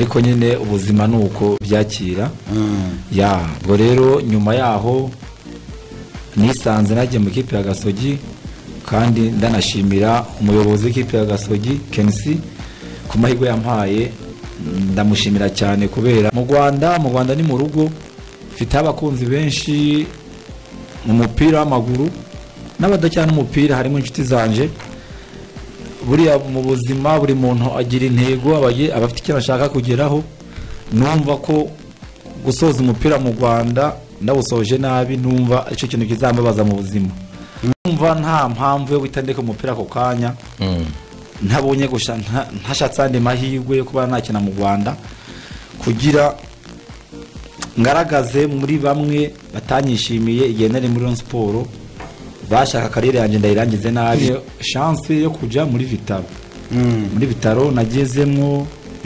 ariko nyine ubuzima ni uko byakira. Ya ubwo rero nyuma yaho nisanze nagiye mu ikipe ya gasogi kandi ndanashimira umuyobozi w'ikipe ya gasogi kenisi ku mahirwe yampaye. Ndamushimira cyane kubera mu rwanda mu rwanda ni mu rugo mfite abakunzi benshi mu mupira w'amaguru n'abadakina umupira harimo inshuti zanje. Buriya mu buzima buri muntu agira intego aba afite icyo ashaka kugeraho numva ko gusoza umupira mu rwanda ndawusoje nabi numva icyo kintu kizambabaza mu buzima. Numva nta mpamvu yo guhita ndeka umupira ako kanya. Ntabonye gusa nta- ntashatse andi mahirwe yo kuba nakina mu rwanda kugira ngaragaze muri bamwe batanyishimiye igihe nari muri siporo bashaka karere yanjye ndayirangize nabi. Chance yo kujya muri vitaro. Muri bitaro nagezemo